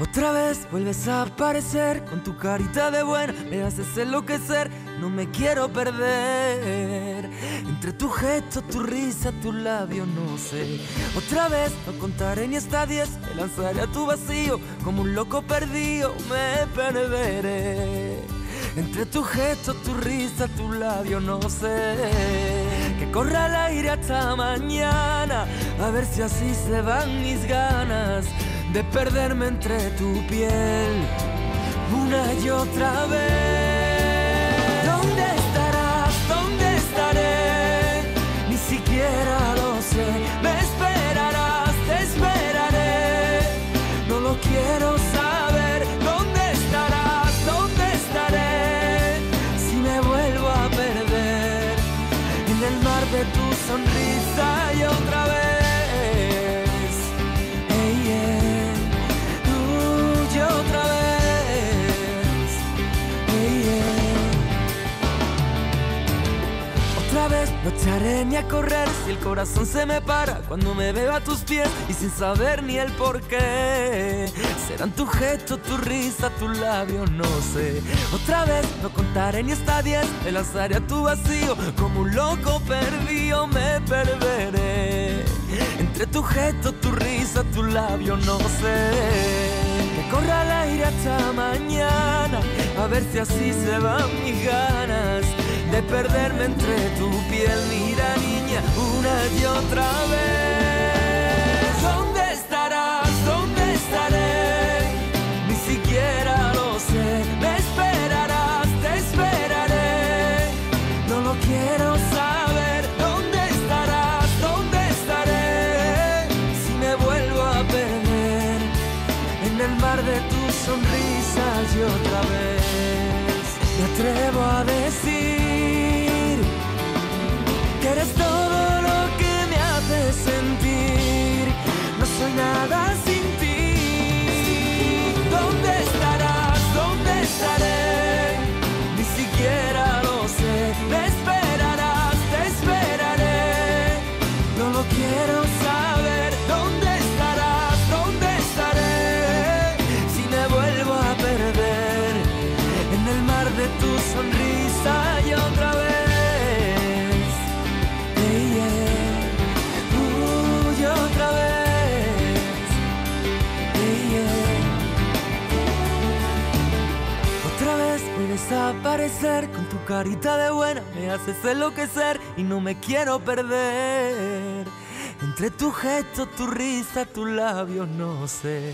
Otra vez vuelves a aparecer con tu carita de buena, me haces enloquecer, no me quiero perder. Entre tu gesto, tu risa, tu labio, no sé. Otra vez no contaré ni hasta diez, me lanzaré a tu vacío como un loco perdido, me perderé. Entre tu gesto, tu risa, tu labio, no sé. Que corra el aire hasta mañana, a ver si así se van mis ganas de perderme entre tu piel una y otra vez. Otra vez no echaré ni a correr si el corazón se me para cuando me veo a tus pies y sin saber ni el por qué. Serán tu gesto, tu risa, tu labio, no sé. Otra vez no contaré ni hasta diez, me lanzaré a tu vacío como un loco perdido, me perderé. Entre tu gesto, tu risa, tu labio, no sé. Que corra el aire hasta mañana, a ver si así se van mis ganas de perderme entre tu piel, mira niña, una y otra vez. Aparecer con tu carita de buena, me haces enloquecer y no me quiero perder. Entre tu gesto, tu risa, tu labio, no sé.